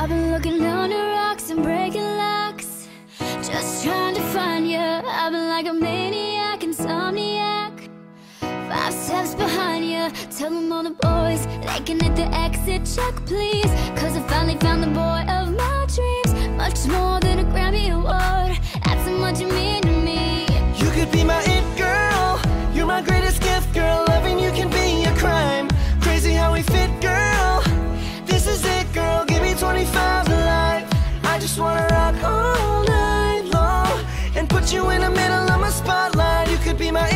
I've been looking under rocks and breaking locks Just trying to find you I've been like a maniac, insomniac. Five steps behind you Tell them all the boys They can hit the exit check, please. Cause I finally found the boy of my dreams. Much more than a Grammy Award. That's how much you mean rock all night long and put you in the middle of my spotlight. You could be my